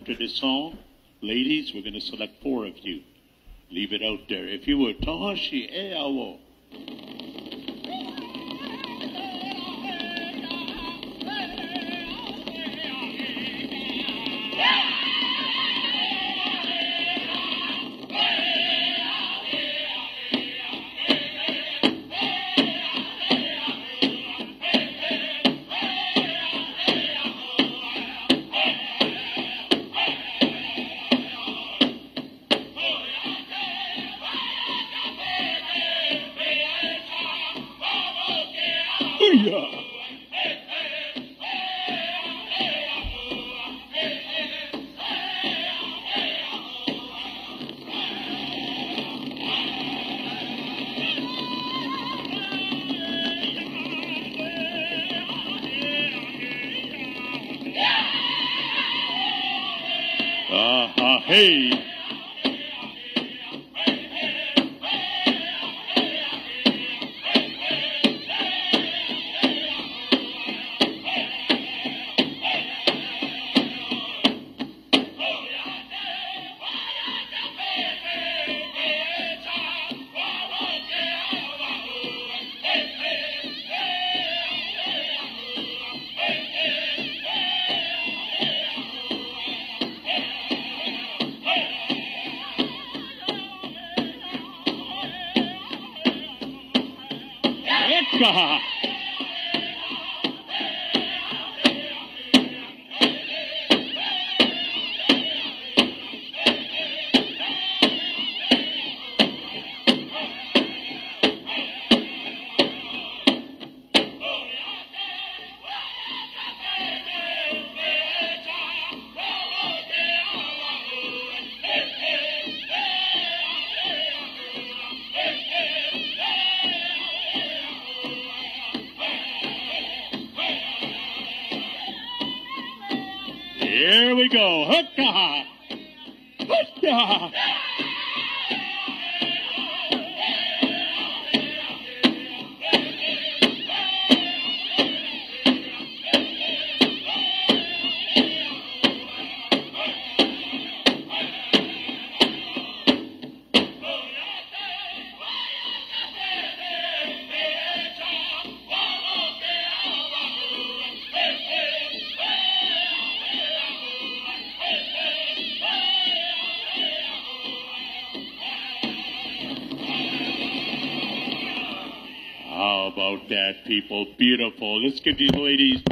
After this song, ladies, we're going to select four of you. Leave it out there. If you were Toshi Eawo. Hoo-yah! Ah, ah, hey. 哈哈哈 Here we go. Hooka! Hooka! How about that, people? Beautiful. Let's give these ladies